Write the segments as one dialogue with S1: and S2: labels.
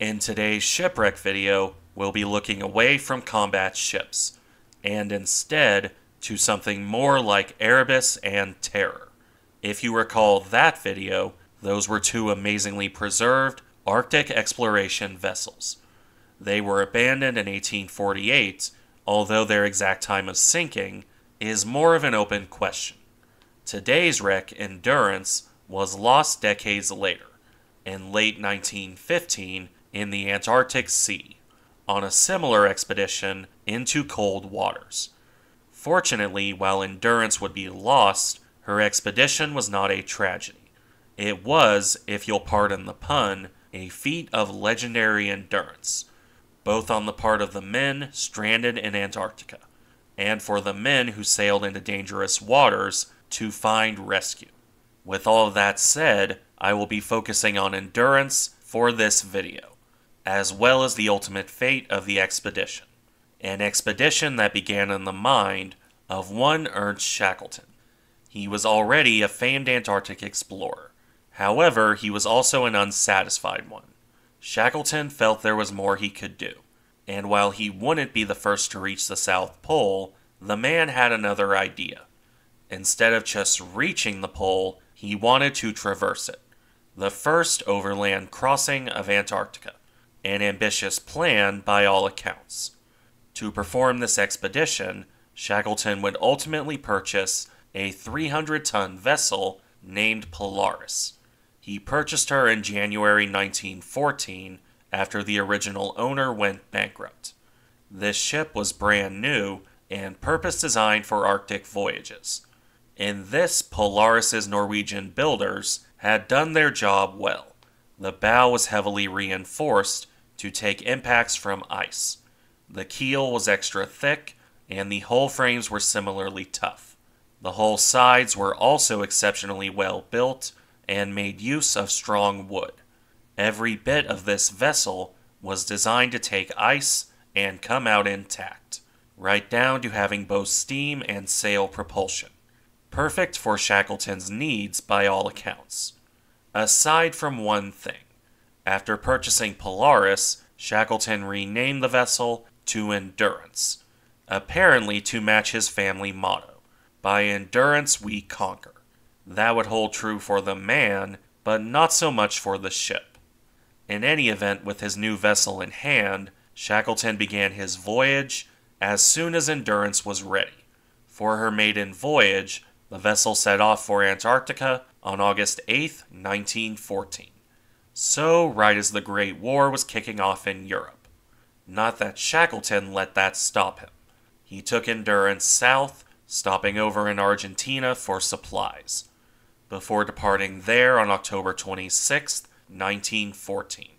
S1: In today's shipwreck video, we'll be looking away from combat ships, and instead to something more like Erebus and Terror. If you recall that video, those were two amazingly preserved Arctic exploration vessels. They were abandoned in 1848, although their exact time of sinking is more of an open question. Today's wreck, Endurance, was lost decades later, in late 1915, in the Antarctic Sea, on a similar expedition into cold waters. Fortunately, while Endurance would be lost, her expedition was not a tragedy. It was, if you'll pardon the pun, a feat of legendary endurance, both on the part of the men stranded in Antarctica, and for the men who sailed into dangerous waters to find rescue. With all that said, I will be focusing on endurance for this video, as well as the ultimate fate of the expedition. An expedition that began in the mind of one Ernest Shackleton. He was already a famed Antarctic explorer. However, he was also an unsatisfied one. Shackleton felt there was more he could do, and while he wouldn't be the first to reach the South Pole, the man had another idea. Instead of just reaching the pole, he wanted to traverse it. The first overland crossing of Antarctica. An ambitious plan by all accounts. To perform this expedition, Shackleton would ultimately purchase a 300 ton vessel named Polaris. He purchased her in January 1914 after the original owner went bankrupt. This ship was brand new and purpose designed for Arctic voyages. In this, Polaris's Norwegian builders had done their job well. The bow was heavily reinforced to take impacts from ice. The keel was extra thick, and the hull frames were similarly tough. The hull sides were also exceptionally well built and made use of strong wood. Every bit of this vessel was designed to take ice and come out intact, right down to having both steam and sail propulsion. Perfect for Shackleton's needs by all accounts. Aside from one thing, after purchasing Polaris, Shackleton renamed the vessel to Endurance, apparently to match his family motto By endurance we conquer. That would hold true for the man, but not so much for the ship. In any event, with his new vessel in hand, Shackleton began his voyage as soon as Endurance was ready. For her maiden voyage, the vessel set off for Antarctica on August 8, 1914. So, right as the Great War was kicking off in Europe. Not that Shackleton let that stop him. He took Endurance south, stopping over in Argentina for supplies, before departing there on October 26, 1914.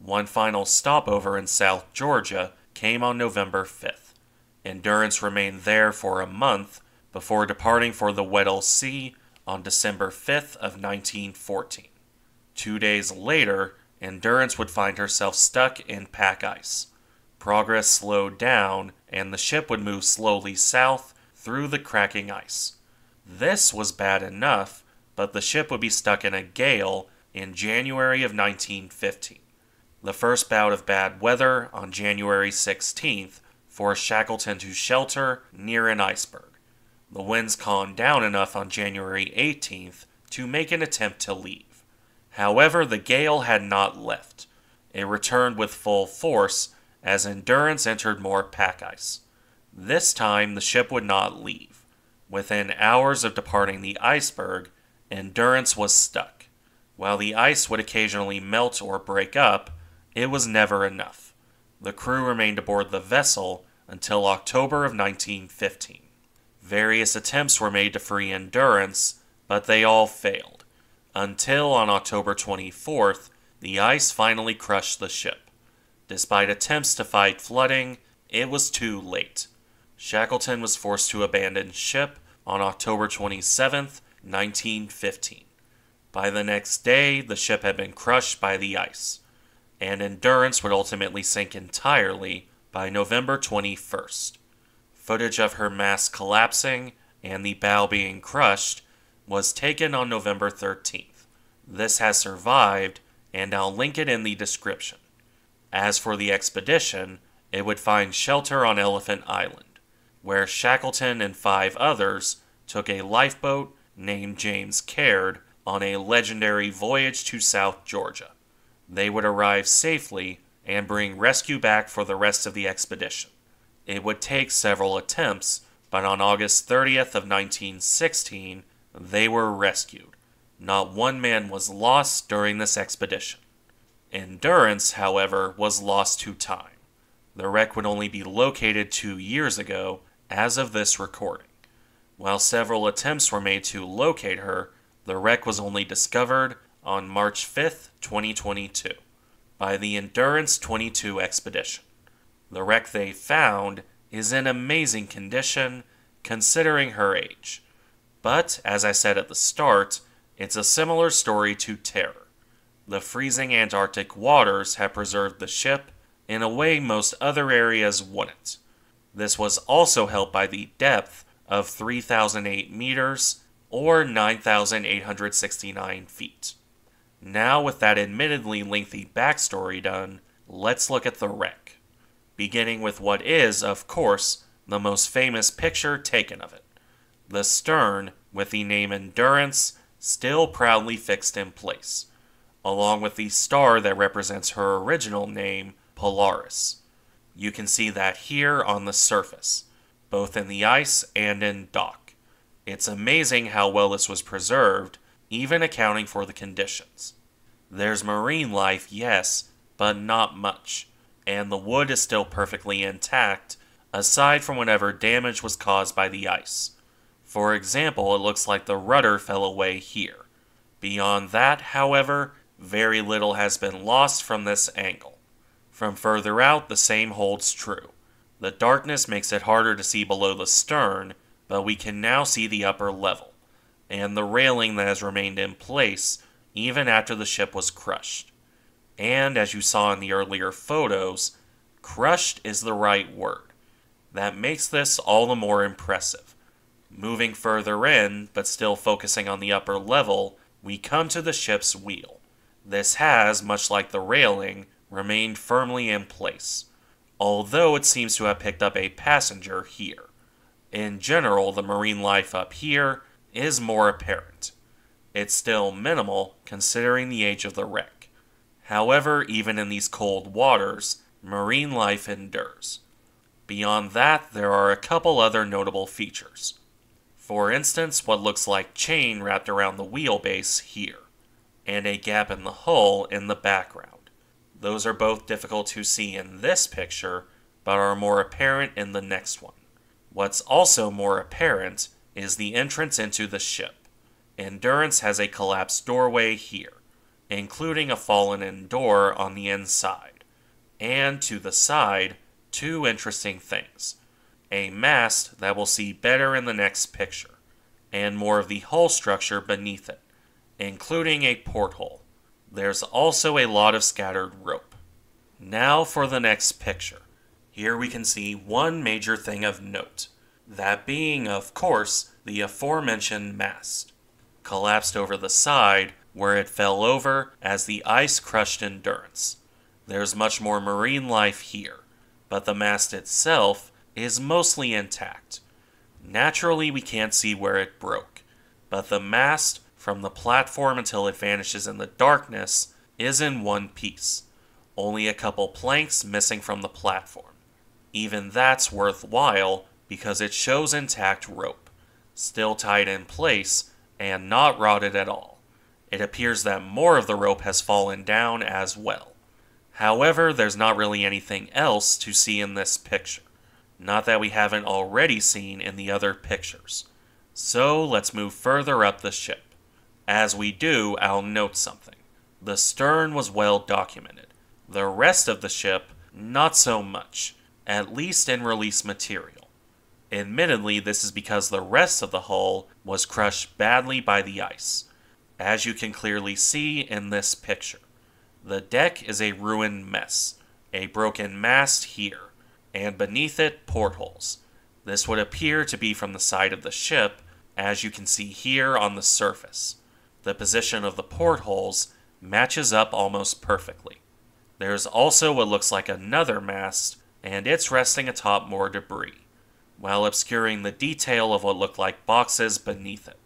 S1: One final stopover in South Georgia came on November 5th. Endurance remained there for a month before departing for the Weddell Sea on December 5th of 1914. Two days later, Endurance would find herself stuck in pack ice. Progress slowed down, and the ship would move slowly south through the cracking ice. This was bad enough, but the ship would be stuck in a gale in January of 1915. The first bout of bad weather on January 16th forced Shackleton to shelter near an iceberg. The winds calmed down enough on January 18th to make an attempt to leave. However, the gale had not left. It returned with full force as Endurance entered more pack ice. This time, the ship would not leave. Within hours of departing the iceberg, Endurance was stuck. While the ice would occasionally melt or break up, it was never enough. The crew remained aboard the vessel until October of 1915. Various attempts were made to free Endurance, but they all failed, until on October 24th, the ice finally crushed the ship. Despite attempts to fight flooding, it was too late. Shackleton was forced to abandon ship on October 27th, 1915. By the next day, the ship had been crushed by the ice, and Endurance would ultimately sink entirely by November 21st. Footage of her mast collapsing and the bow being crushed was taken on November 13th. This has survived, and I'll link it in the description. As for the expedition, it would find shelter on Elephant Island, where Shackleton and five others took a lifeboat named James Caird on a legendary voyage to South Georgia. They would arrive safely and bring rescue back for the rest of the expedition. It would take several attempts, but on August 30th of 1916, they were rescued. Not one man was lost during this expedition. Endurance, however, was lost to time. The wreck would only be located two years ago as of this recording. While several attempts were made to locate her, the wreck was only discovered on March 5th, 2022, by the Endurance 22 expedition. The wreck they found is in amazing condition considering her age. But, as I said at the start, it's a similar story to Terror. The freezing Antarctic waters have preserved the ship in a way most other areas wouldn't. This was also helped by the depth of 3,008 meters or 9,869 feet. Now, with that admittedly lengthy backstory done, let's look at the wreck. Beginning with what is, of course, the most famous picture taken of it the stern with the name Endurance still proudly fixed in place, along with the star that represents her original name, Polaris. You can see that here on the surface, both in the ice and in dock. It's amazing how well this was preserved, even accounting for the conditions. There's marine life, yes, but not much, and the wood is still perfectly intact, aside from whatever damage was caused by the ice. For example, it looks like the rudder fell away here. Beyond that, however, very little has been lost from this angle. From further out, the same holds true. The darkness makes it harder to see below the stern, but we can now see the upper level, and the railing that has remained in place even after the ship was crushed. And as you saw in the earlier photos, crushed is the right word. That makes this all the more impressive. Moving further in, but still focusing on the upper level, we come to the ship's wheel. This has, much like the railing, remained firmly in place, although it seems to have picked up a passenger here. In general, the marine life up here is more apparent. It's still minimal considering the age of the wreck. However, even in these cold waters, marine life endures. Beyond that, there are a couple other notable features. For instance, what looks like chain wrapped around the wheelbase here, and a gap in the hull in the background. Those are both difficult to see in this picture, but are more apparent in the next one. What's also more apparent is the entrance into the ship. Endurance has a collapsed doorway here, including a fallen in door on the inside. And to the side, two interesting things a mast that we'll see better in the next picture, and more of the hull structure beneath it, including a porthole. There's also a lot of scattered rope. Now for the next picture. Here we can see one major thing of note, that being, of course, the aforementioned mast, collapsed over the side where it fell over as the ice crushed Endurance. There's much more marine life here, but the mast itself is mostly intact. Naturally, we can't see where it broke, but the mast, from the platform until it vanishes in the darkness, is in one piece. Only a couple planks missing from the platform. Even that's worthwhile because it shows intact rope, still tied in place and not rotted at all. It appears that more of the rope has fallen down as well. However, there's not really anything else to see in this picture. Not that we haven't already seen in the other pictures. So let's move further up the ship. As we do, I'll note something. The stern was well documented. The rest of the ship, not so much, at least in release material. Admittedly, this is because the rest of the hull was crushed badly by the ice, as you can clearly see in this picture. The deck is a ruined mess, a broken mast here, and beneath it, portholes. This would appear to be from the side of the ship, as you can see here on the surface. The position of the portholes matches up almost perfectly. There's also what looks like another mast, and it's resting atop more debris, while obscuring the detail of what look like boxes beneath it.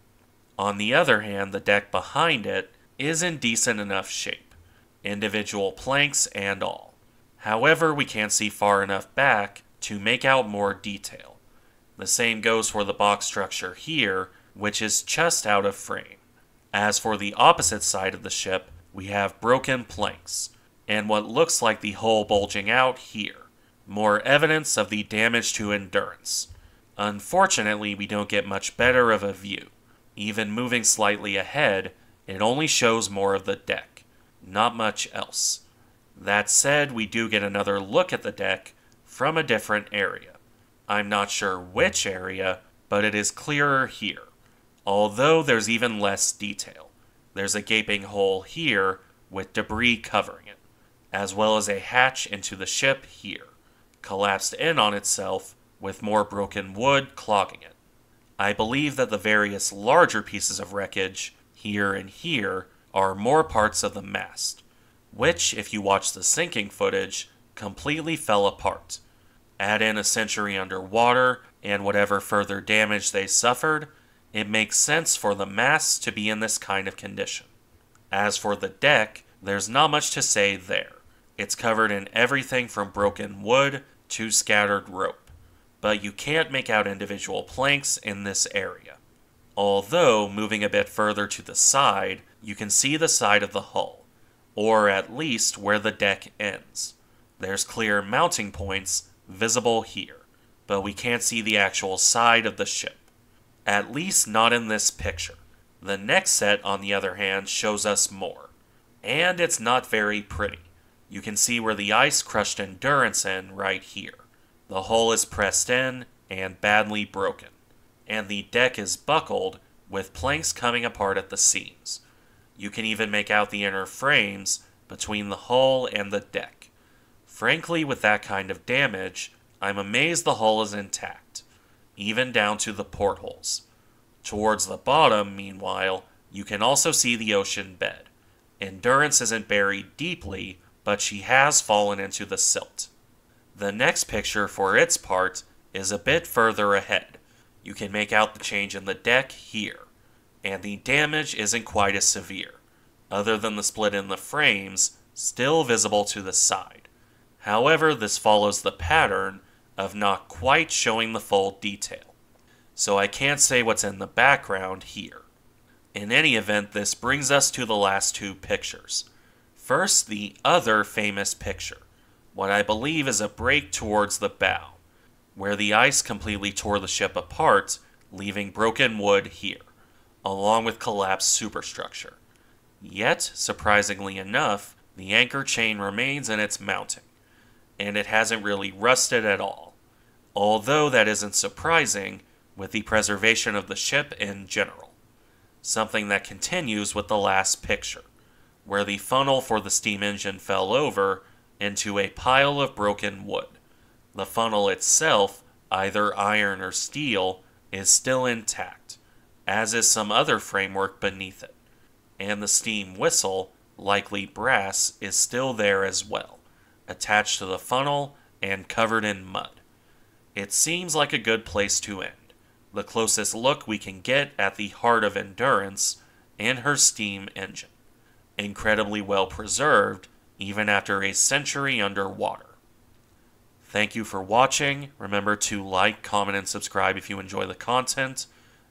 S1: On the other hand, the deck behind it is in decent enough shape, individual planks and all. However, we can't see far enough back to make out more detail. The same goes for the box structure here, which is just out of frame. As for the opposite side of the ship, we have broken planks, and what looks like the hull bulging out here. More evidence of the damage to endurance. Unfortunately, we don't get much better of a view. Even moving slightly ahead, it only shows more of the deck, not much else. That said, we do get another look at the deck from a different area. I'm not sure which area, but it is clearer here, although there's even less detail. There's a gaping hole here with debris covering it, as well as a hatch into the ship here, collapsed in on itself with more broken wood clogging it. I believe that the various larger pieces of wreckage, here and here, are more parts of the mast, which, if you watch the sinking footage, completely fell apart. Add in a century underwater and whatever further damage they suffered, it makes sense for the mast to be in this kind of condition. As for the deck, there's not much to say there. It's covered in everything from broken wood to scattered rope, but you can't make out individual planks in this area. Although, moving a bit further to the side, you can see the side of the hull or at least where the deck ends. There's clear mounting points visible here, but we can't see the actual side of the ship. At least not in this picture. The next set, on the other hand, shows us more. And it's not very pretty. You can see where the ice crushed endurance in right here. The hull is pressed in and badly broken, and the deck is buckled with planks coming apart at the seams. You can even make out the inner frames between the hull and the deck. Frankly, with that kind of damage, I'm amazed the hull is intact, even down to the portholes. Towards the bottom, meanwhile, you can also see the ocean bed. Endurance isn't buried deeply, but she has fallen into the silt. The next picture, for its part, is a bit further ahead. You can make out the change in the deck here and the damage isn't quite as severe, other than the split in the frames still visible to the side. However, this follows the pattern of not quite showing the full detail, so I can't say what's in the background here. In any event, this brings us to the last two pictures. First, the other famous picture, what I believe is a break towards the bow, where the ice completely tore the ship apart, leaving broken wood here along with collapsed superstructure. Yet, surprisingly enough, the anchor chain remains in its mounting, and it hasn't really rusted at all. Although that isn't surprising with the preservation of the ship in general. Something that continues with the last picture, where the funnel for the steam engine fell over into a pile of broken wood. The funnel itself, either iron or steel, is still intact as is some other framework beneath it. And the steam whistle, likely brass, is still there as well, attached to the funnel and covered in mud. It seems like a good place to end, the closest look we can get at the heart of Endurance and her steam engine. Incredibly well preserved, even after a century underwater. Thank you for watching. Remember to like, comment, and subscribe if you enjoy the content